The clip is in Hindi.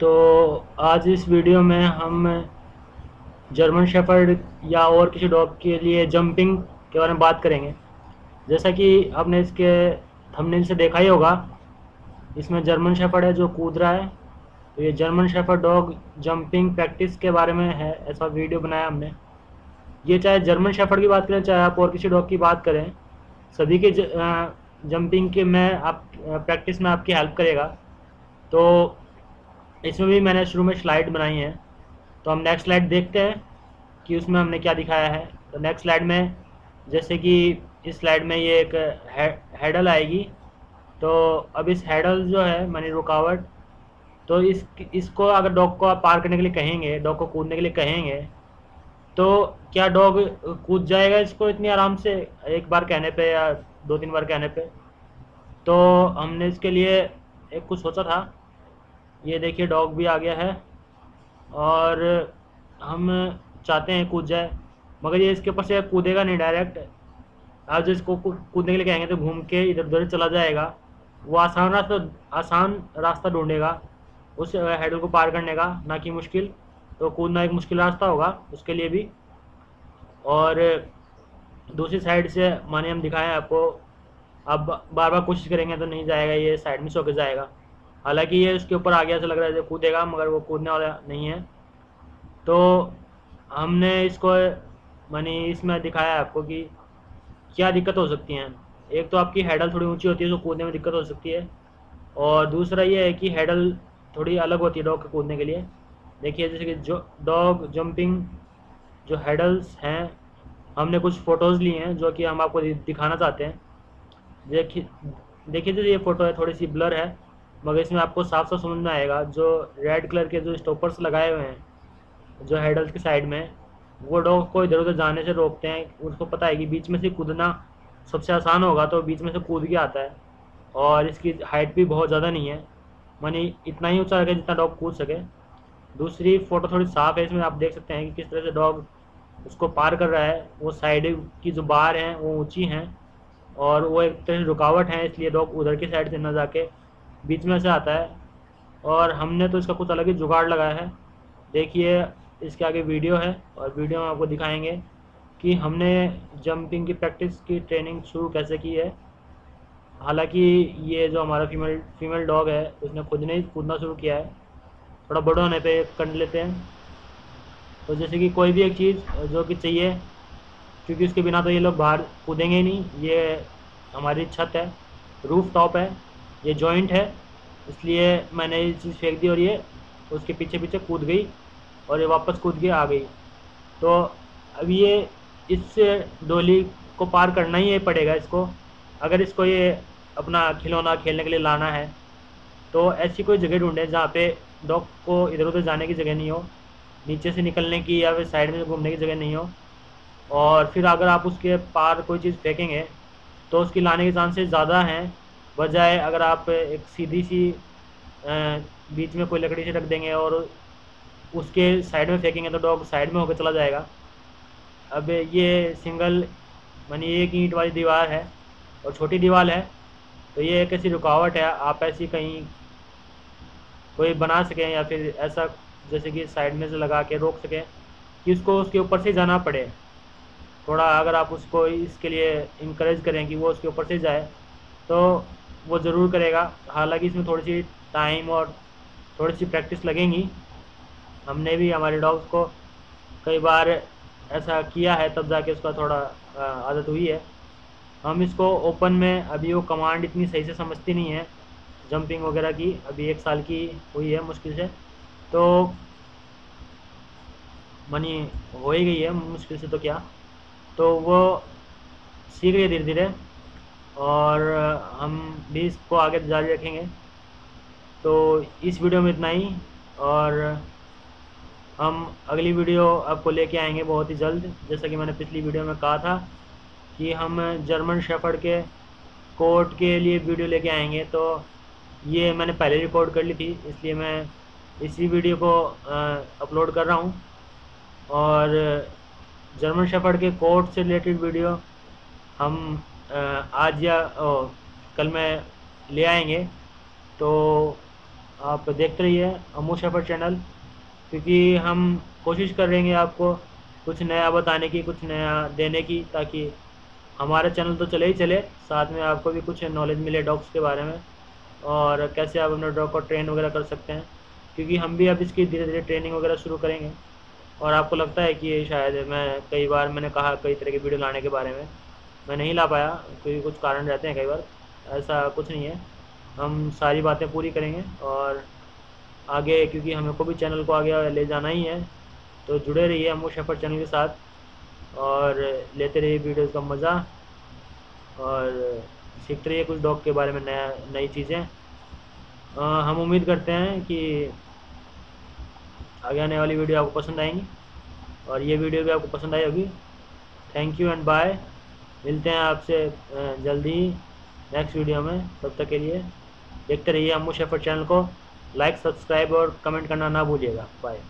तो आज इस वीडियो में हम जर्मन शेफर्ड या और किसी डॉग के लिए जंपिंग के बारे में बात करेंगे। जैसा कि आपने इसके थंबनेल से देखा ही होगा, इसमें जर्मन शेफर्ड है जो कूद रहा है। तो ये German shepherd dog jumping practice के बारे में है, ऐसा वीडियो बनाया हमने। ये चाहे जर्मन शेफर्ड की बात करें, चाहे आप और किसी डॉग की बात करें, सभी के जंपिंग के में आप प्रैक्टिस में आपकी हेल्प करेगा। तो इसमें भी मैंने शुरू में स्लाइड बनाई है। तो हम नेक्स्ट स्लाइड देखते हैं कि उसमें हमने क्या दिखाया है। तो नेक्स्ट स्लाइड में, जैसे कि इस स्लाइड में ये एक हैडल आएगी। तो अब इस हैडल जो है मानी रुकावट तो इस, इसको अगर डॉग को आप पार करने के लिए कहेंगे डॉग को कूदने के लिए कहेंगे तो क्या डॉग कूद जाएगा इसको इतनी आराम से? एक बार कहने पे या दो तीन बार कहने पे? तो हमने इसके लिए एक कुछ सोचा था। ये देखिए डॉग भी आ गया है। और हम चाहते हैं कूद जाए, मगर ये इसके ऊपर से कूदेगा नहीं डायरेक्ट आप जो इसको कूदने के लिए कहेंगे तो घूम के इधर उधर चला जाएगा। वो आसान रास्ता आसान रास्ता ढूंढेगा, उस हैडल को पार करने का, ना कि मुश्किल। तो कूदना एक मुश्किल रास्ता होगा उसके लिए भी। और दूसरी साइड से माने हम दिखाएँ आपको, अब बार बार कोशिश करेंगे तो नहीं जाएगा, ये साइड में सो के जाएगा। हालाँकि ये उसके ऊपर आ गया से लग रहा है कूदेगा, मगर वो कूदने वाला नहीं है। तो हमने इसको, मैंने इसमें दिखाया है आपको कि क्या दिक्कत हो सकती है। एक तो आपकी हैडल थोड़ी ऊँची होती है तो कूदने में दिक्कत हो सकती है। और दूसरा ये है कि हैडल थोड़ी अलग होती है डॉग के कूदने के लिए। देखिए, जैसे कि जो डॉग जंपिंग जो हैडल्स हैं, हमने कुछ फ़ोटोज़ लिए हैं जो कि हम आपको दिखाना चाहते हैं। देखिए देखिए जैसे ये फ़ोटो है, थोड़ी सी ब्लर है। मगर इसमें आपको साफ़ साफ़ समझ में आएगा, जो रेड कलर के जो स्टॉपर्स लगाए हुए हैं, जो हैडल्स की साइड में, वो डॉग को इधर उधर जाने से रोकते हैं। उसको पता है कि बीच में से कूदना सबसे आसान होगा तो बीच में से कूद के आता है। और इसकी हाइट भी बहुत ज़्यादा नहीं है। मानी इतना ही ऊँचा रखे जितना डॉग कूद सके। दूसरी फ़ोटो थोड़ी साफ़ है, इसमें आप देख सकते हैं कि किस तरह से डॉग उसको पार कर रहा है। वो साइड की जो बार हैं, वो ऊँची हैं, और वो एक तरह से रुकावट है, इसलिए डॉग उधर की साइड से न जाके बीच में से आता है। और हमने तो इसका कुछ अलग ही जुगाड़ लगाया है। देखिए, इसके आगे वीडियो है और वीडियो में आपको दिखाएँगे कि हमने जंपिंग की प्रैक्टिस की ट्रेनिंग शुरू कैसे की है। हालाँकि ये जो हमारा फीमेल फीमेल डॉग है, उसने खुद ने कूदना शुरू किया है। थोड़ा बड़ा होने पे कर लेते हैं। तो जैसे कि कोई भी एक चीज़ जो कि चाहिए, क्योंकि उसके बिना तो ये लोग बाहर कूदेंगे नहीं। ये हमारी छत है रूफ टॉप है। ये जॉइंट है, इसलिए मैंने ये चीज़ फेंक दी और ये उसके पीछे पीछे कूद गई और ये वापस कूद के आ गई। तो अब ये इस डोली को पार करना ही पड़ेगा इसको। अगर इसको ये अपना खिलौना खेलने के लिए लाना है तो ऐसी कोई जगह ढूंढे जहाँ पे डॉग को इधर उधर जाने की जगह नहीं हो, नीचे से निकलने की या फिर साइड में घूमने की जगह नहीं हो। और फिर अगर आप उसके पार कोई चीज़ फेंकेंगे तो उसकी लाने के चांसेस ज़्यादा हैं। बजाय अगर आप एक सीधी सी बीच में कोई लकड़ी से रख देंगे और उसके साइड में फेंकेंगे तो डॉग साइड में होकर चला जाएगा। अब ये सिंगल, मानी एक ईंट वाली दीवार है और छोटी दीवार है तो ये एक ऐसी रुकावट है, आप ऐसी कहीं कोई बना सकें या फिर ऐसा जैसे कि साइड में से लगा के रोक सकें कि उसको उसके ऊपर से जाना पड़े। थोड़ा अगर आप उसको इसके लिए इंकरेज करें कि वो उसके ऊपर से जाए तो वो ज़रूर करेगा। हालाँकि इसमें थोड़ी सी टाइम और थोड़ी सी प्रैक्टिस लगेंगी। हमने भी हमारे डॉग्स को कई बार ऐसा किया है, तब जाके उसका थोड़ा आदत हुई है। हम इसको ओपन में, अभी वो कमांड इतनी सही से समझती नहीं है जंपिंग वगैरह की, अभी एक साल की हुई है मुश्किल से। तो मनी हो ही गई है, मुश्किल से तो क्या? तो वो सीख रही है धीरे धीरे और हम भी इसको आगे जारी रखेंगे। तो इस वीडियो में इतना ही और हम अगली वीडियो आपको लेके आएँगे बहुत ही जल्द। जैसा कि मैंने पिछली वीडियो में कहा था कि हम जर्मन शेफर्ड के कोर्ट के लिए वीडियो लेके आएँगे। तो ये मैंने पहले रिकॉर्ड कर ली थी, इसलिए मैं इसी वीडियो को अपलोड कर रहा हूँ। और जर्मन शेफर्ड के कोर्ट से रिलेटेड वीडियो हम आज या कल में ले आएँगे। तो आप देखते रहिए अमू शेफर चैनल, क्योंकि हम कोशिश कर रहेंगे आपको कुछ नया बताने की, कुछ नया देने की, ताकि हमारा चैनल तो चले ही चले, साथ में आपको भी कुछ नॉलेज मिले डॉग्स के बारे में, और कैसे आप अपने डॉग को ट्रेन वगैरह कर सकते हैं, क्योंकि हम भी अब इसकी धीरे धीरे ट्रेनिंग वगैरह शुरू करेंगे। और आपको लगता है कि शायद मैं कई बार मैंने कहा कई तरह की वीडियो लाने के बारे में मैं नहीं ला पाया, क्योंकि कुछ कारण रहते हैं कई बार। ऐसा कुछ नहीं है। हम सारी बातें पूरी करेंगे और आगे, क्योंकि हमें को भी चैनल को आगे ले जाना ही है तो जुड़े रहिए अमू शेफर चैनल के साथ और लेते रहिए वीडियोज़ का मज़ा और सीखते रहिए कुछ डॉग के बारे में नया, नई चीज़ें। हम उम्मीद करते हैं कि आगे आने वाली वीडियो आपको पसंद आएँगी और ये वीडियो भी आपको पसंद आई होगी। थैंक यू एंड बाय मिलते हैं आपसे जल्दी नेक्स्ट वीडियो में। तब तक के लिए देखते रहिए अमू शेफर चैनल को। लाइक सब्सक्राइब और कमेंट करना ना भूलिएगा। बाय